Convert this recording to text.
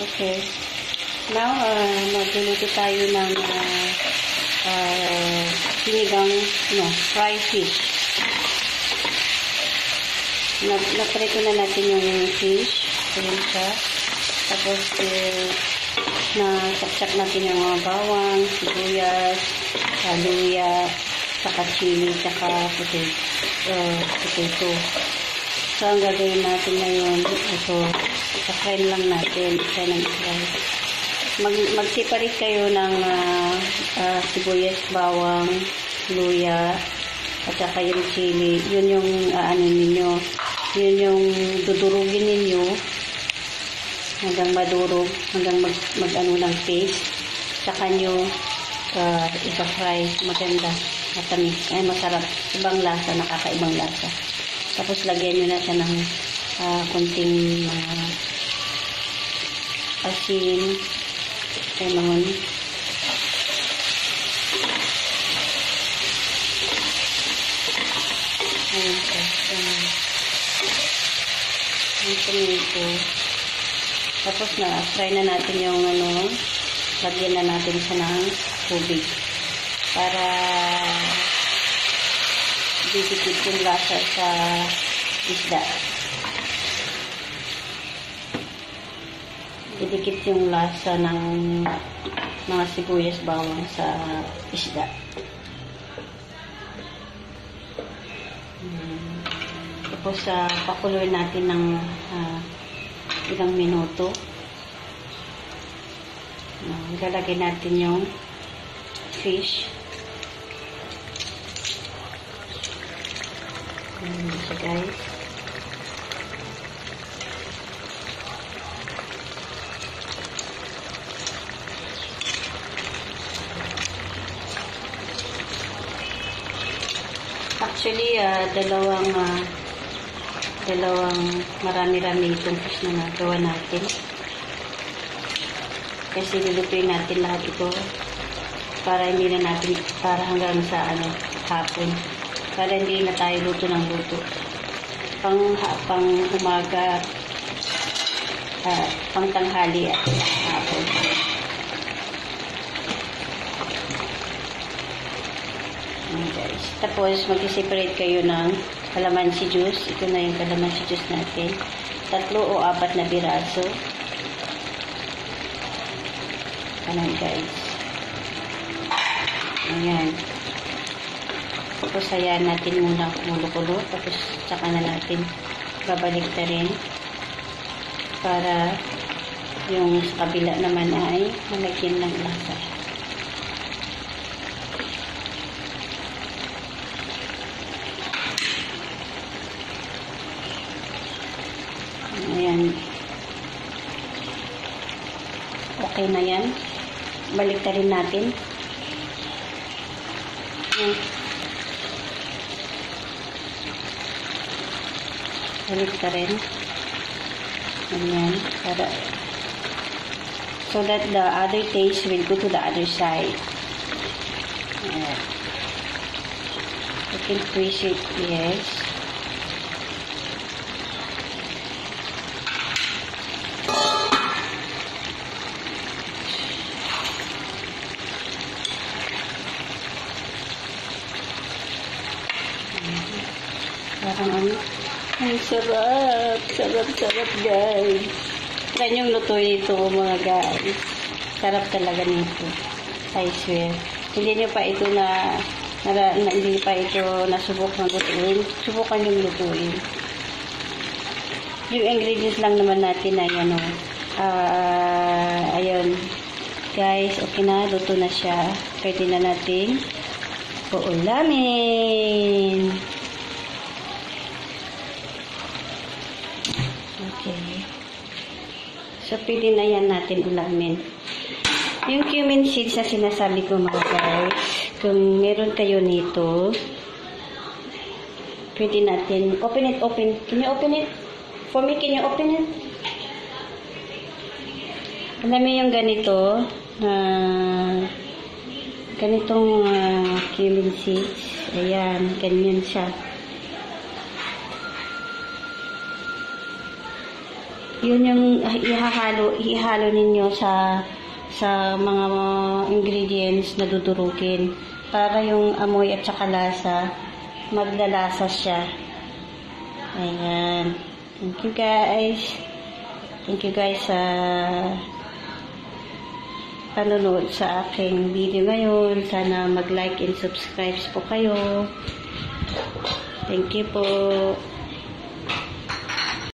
Okay. Now, uh, magluluto tayo ng uh, uh, sinigang, no, fried fish. Na, naprito na natin yung fish. Ayan siya. Tapos, uh, na saksak natin yung mga bawang, sibuyas, haluya, saka chili, saka potato. Uh, potato. So, ang gagawin natin ngayon, ito, sa-fry lang natin, isa ng fry. Mag, mag-separate kayo ng uh, uh, sibuyas, bawang, luya, at saka yung chili. Yun yung uh, ano ninyo, yun yung dudurugin ninyo hanggang madurog, hanggang mag, mag ano ng paste. Saka nyo uh, ipa-fry, maganda, matamis, ay masarap, ibang lasa, nakakaibang lasa. Tapos lagyan nyo na siya ng uh, konting mga uh, asin, ganon. Ayan po. Ayan. Yung tomato. Tapos na, fry na natin yung ano, lagyan na natin siya ng tubig. Para didikit yung lasa sa isda. Didikit yung lasa ng mga sibuyas bawang sa isda. Hmm. Tapos uh, pakuloy natin ng uh, ilang minuto. Uh, ilalagay natin yung fish. Ayan siya guys. Actually, uh, dalawang uh, dalawang marami-rami itong fish na nagawa natin. Kasi lulutuin natin lahat ito para hindi na natin para hanggang sa ano hapon para hindi na tayo luto ng luto. Pang, pang umaga, uh, pang tanghali at hapon. Guys. Tapos, mag-separate kayo ng kalamansi juice. Ito na yung kalamansi juice natin. Tatlo o apat na biraso. Ayan guys. Ayan. Tapos hayaan natin muna kumulo-kulo. Tapos saka na natin babalik na rin para yung sa kabila naman ay malagyan ng lasa. Ayan. Okay na yan. Balik na rin natin. Ayan. Balik ka rin. Ganyan. Para, so that the other taste will go to the other side. Ayan. You can twist it, yes. Parang ano, ang sarap, sarap, sarap guys. Yan yung lutuin ito mga guys. Sarap talaga nito. I swear. Hindi nyo pa ito na, na, na hindi pa ito nasubok ng lutuin. Subukan yung lutuin. Yung ingredients lang naman natin ay ano, uh, ayun. Guys, okay na, luto na siya. Pwede na nating uulamin. Okay. So, pili na yan natin ulamin. Yung cumin seeds na sinasabi ko mga guys, kung meron kayo nito, pwede natin, open it, open. Can you open it? For me, can you open it? Alam mo yung ganito, na ganitong uh, cumin seeds. Ayan, ganyan siya. Yun yung ihahalo, ihalo ninyo sa sa mga ingredients na dudurugin para yung amoy at saka lasa maglalasa siya. Ayan. Thank you guys. Thank you guys sa panonood sa aking video ngayon. Sana mag-like and subscribe po kayo. Thank you po.